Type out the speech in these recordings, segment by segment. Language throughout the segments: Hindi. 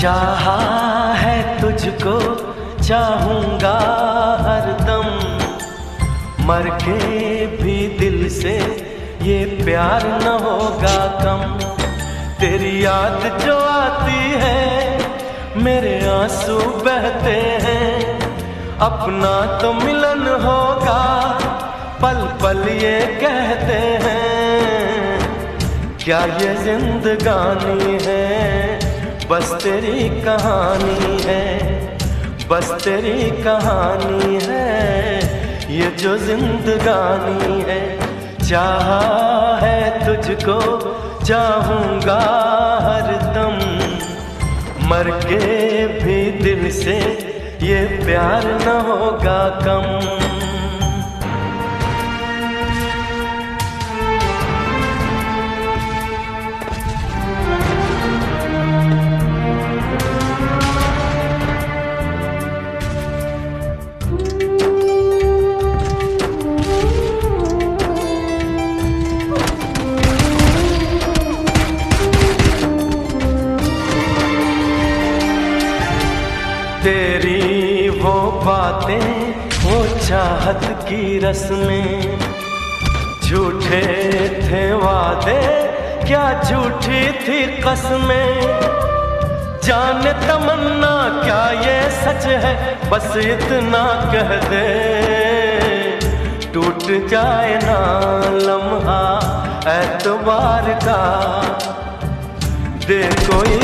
चाहा है तुझको चाहूँगा मर के भी दिल से ये प्यार न होगा कम। तेरी याद जो आती है, मेरे आँसू बहते हैं। अपना तो मिलन होगा, पल पल ये कहते हैं। क्या ये जिंदगानी है? बस तेरी कहानी है, बस तेरी कहानी है। जो जिंदगानी है, चाह है तुझको, चाहूँगा हर दम। मर के भी दिल से ये प्यार न होगा कम। बातें, वो चाहत की रस्में। झूठे थे वादे, क्या झूठी थी कसमें? जान तमन्ना, क्या ये सच है? बस इतना कह दे। टूट जाए ना लम्हा एतबार का। दे कोई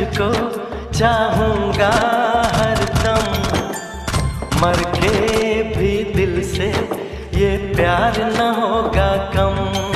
तुझको चाहूँगा हर हरदम मर के भी दिल से ये प्यार न होगा कम।